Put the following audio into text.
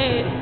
Hey,